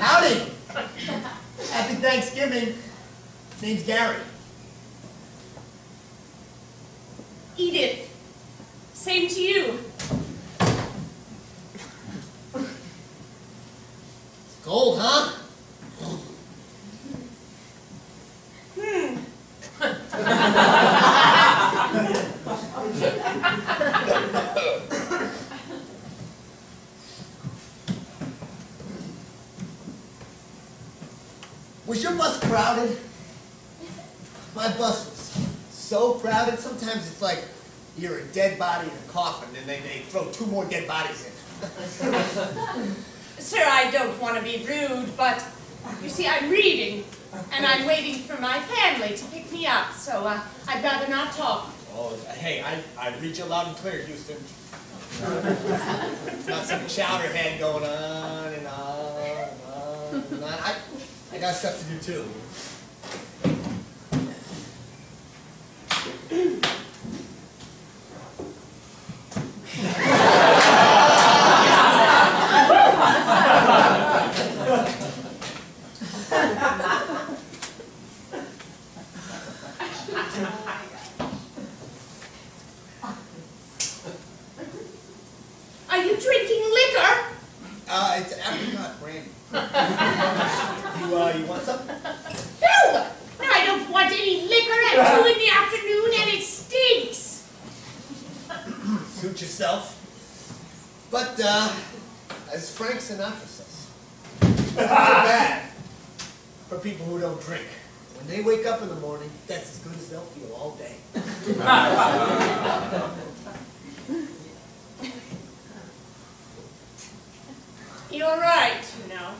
Howdy. Happy Thanksgiving. Name's Gary. Edith, same to you. Was your bus crowded? My bus was so crowded, sometimes it's like you're a dead body in a coffin and then they throw two more dead bodies in. Sir, I don't want to be rude, but you see, I'm reading, and I'm waiting for my family to pick me up, so uh, I'd rather not talk. Oh, hey, I, I read you loud and clear, Houston. Not some chowder chowderhead going on and on and on. I, I got stuff to do too. Are you drinking liquor? Uh, it's apricot brandy. you, uh, you want some? No! No, I don't want any liquor at two in the afternoon, and it stinks. Suit yourself. But, uh, as Frank Sinatra says, it's bad for people who don't drink. When they wake up in the morning, that's as good as they'll feel all day. You're right, you know.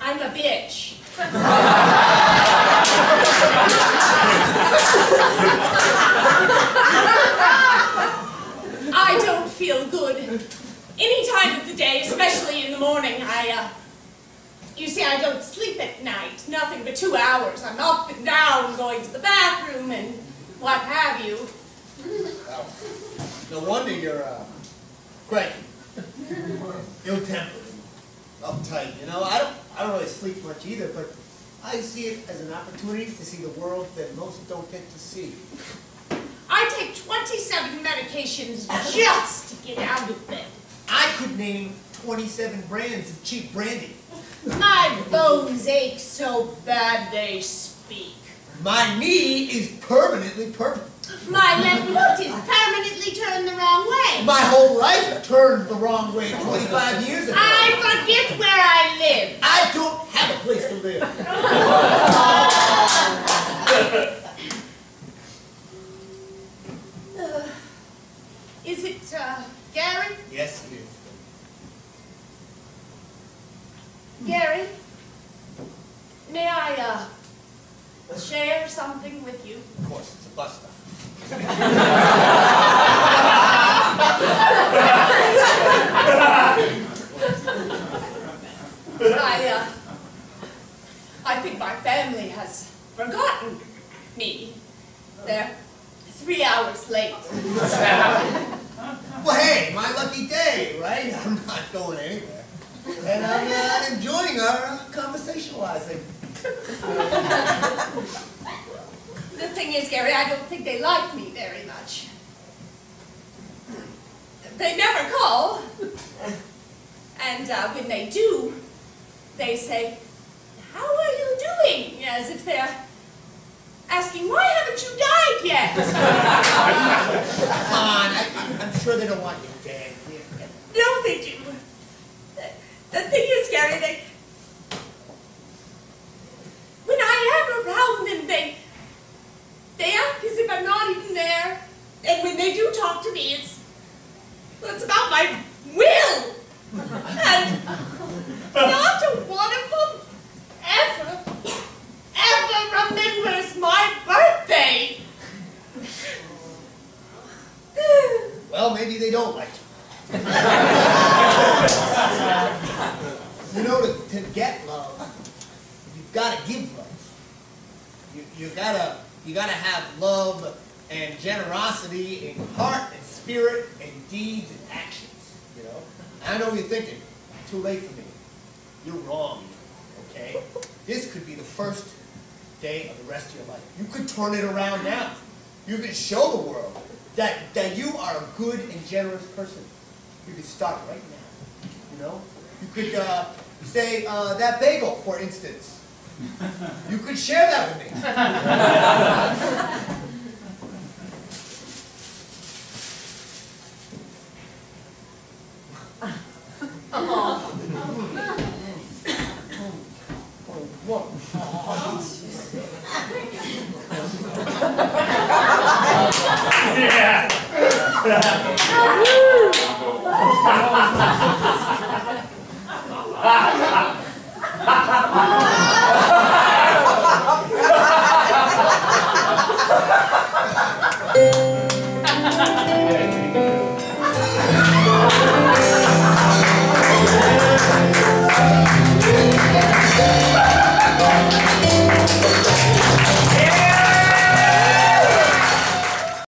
I'm a bitch. I don't feel good. Any time of the day, especially in the morning, I, uh, you see, I don't sleep at night, nothing but two hours. I'm up and down, going to the bathroom and what have you. Well, no wonder you're, uh, cranky. Ill-tempered, uptight, you know? I don't, I don't really sleep much either, but I see it as an opportunity to see the world that most don't get to see. I take 27 medications just to get out of bed. I could name 27 brands of cheap brandy. My bones ache so bad they speak. My knee is permanently purple. My left foot is permanently turned the wrong way. My whole life turned the wrong way 25 years ago. I forget where I live. I don't have a place to live. Uh, is it, uh, Gary? Yes, it is. Gary? May I, uh, share something with you? Of course, it's a bus stop. I, uh, I think my family has forgotten me. They're three hours late. Well, hey, my lucky day, right? I'm not going anywhere. And I'm uh, enjoying our uh, conversationalizing. Thing is, Gary, I don't think they like me very much. They never call. And uh, when they do, they say, how are you doing? As if they're asking, why haven't you died yet? Come on, I, I'm sure they don't want you dead. they don't like you. you know, to, to get love, you've got to give love. You, you gotta you gotta have love and generosity in heart and spirit and deeds and actions. You know, I know you're thinking too late for me. You're wrong. Okay, this could be the first day of the rest of your life. You could turn it around now. You could show the world that, that you are a good and generous person. You could start right now. You know? You could uh, say uh, that bagel, for instance. You could share that with me. oh. yeah. Ha ha ha!